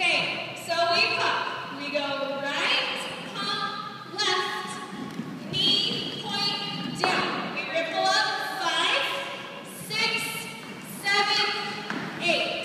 Okay, so we pop. We go right, pump, left, knee, point, down. We ripple up, five, six, seven, eight.